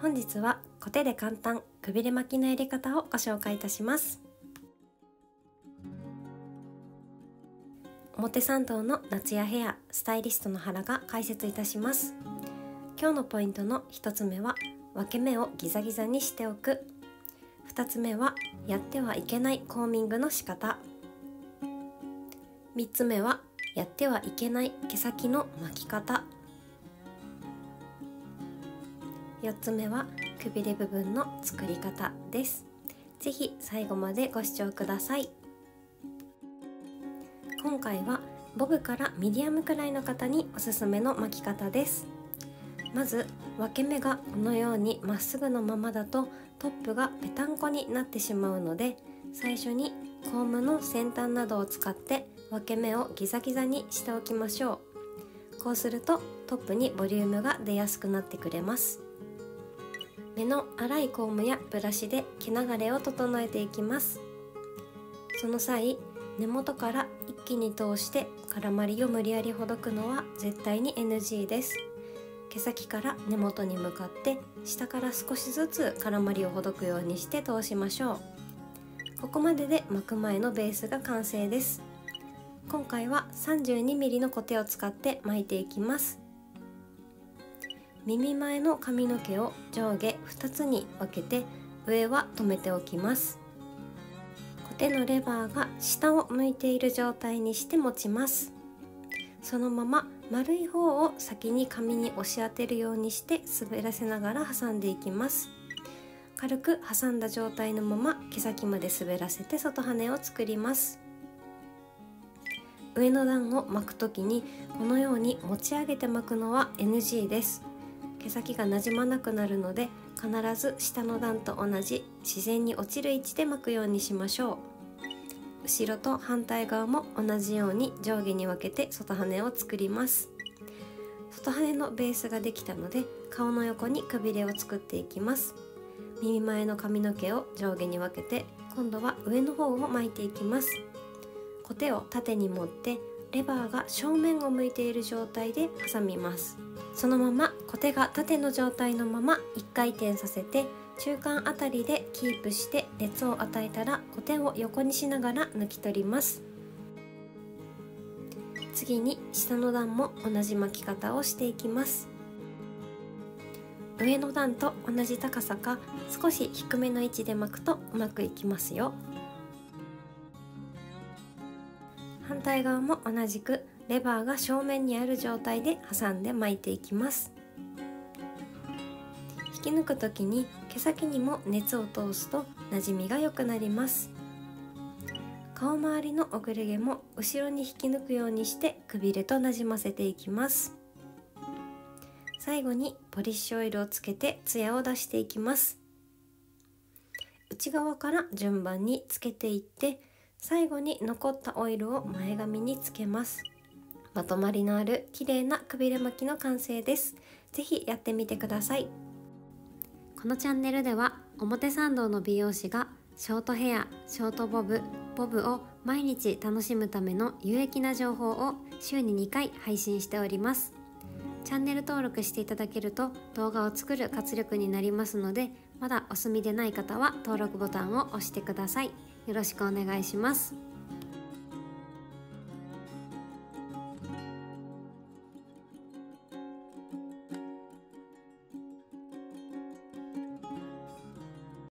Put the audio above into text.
本日はコテで簡単くびれ巻きのやり方をご紹介いたします。表参道の夏やヘアスタイリストの原が解説いたします。今日のポイントの1つ目は分け目をギザギザにしておく。2つ目はやってはいけないコーミングの仕方。3つ目はやってはいけない毛先の巻き方。4つ目はくびれ部分の作り方です。ぜひ最後までご視聴ください。今回はボブからミディアムくらいの方におすすめの巻き方です。まず分け目がこのようにまっすぐのままだとトップがぺたんこになってしまうので最初にコームの先端などを使って分け目をギザギザにしておきましょう。こうするとトップにボリュームが出やすくなってくれます。目の粗いコームやブラシで毛流れを整えていきます。その際根元から一気に通して絡まりを無理やりほどくのは絶対に NG です。毛先から根元に向かって下から少しずつ絡まりをほどくようにして通しましょう。ここまでで巻く前のベースが完成です。今回は 32mm のコテを使って巻いていきます。耳前の髪の毛を上下2つに分けて上は留めておきます。コテのレバーが下を向いている状態にして持ちます。そのまま丸い方を先に髪に押し当てるようにして滑らせながら挟んでいきます。軽く挟んだ状態のまま毛先まで滑らせて外羽を作ります。上の段を巻く時にこのように持ち上げて巻くのは NG です。毛先がなじまなくなるので必ず下の段と同じ自然に落ちる位置で巻くようにしましょう。後ろと反対側も同じように上下に分けて外羽を作ります。外羽のベースができたので顔の横にくびれを作っていきます。耳前の髪の毛を上下に分けて今度は上の方を巻いていきます。コテを縦に持ってレバーが正面を向いている状態で挟みます。そのままコテが縦の状態のまま1回転させて中間あたりでキープして熱を与えたらコテを横にしながら抜き取ります。次に下の段も同じ巻き方をしていきます。上の段と同じ高さか少し低めの位置で巻くとうまくいきますよ。反対側も同じくレバーが正面にある状態で挟んで巻いていきます。引き抜く時に毛先にも熱を通すと馴染みが良くなります。顔周りのおぐれ毛も後ろに引き抜くようにしてくびれとなじませていきます。最後にポリッシュオイルをつけてツヤを出していきます。内側から順番につけていって最後に残ったオイルを前髪につけます。まとまりのある綺麗なくびれ巻きの完成です。ぜひやってみてください。このチャンネルでは表参道の美容師がショートヘア、ショートボブ、ボブを毎日楽しむための有益な情報を週に2回配信しております。チャンネル登録していただけると動画を作る活力になりますのでまだお済みでない方は登録ボタンを押してください。よろしくお願いします。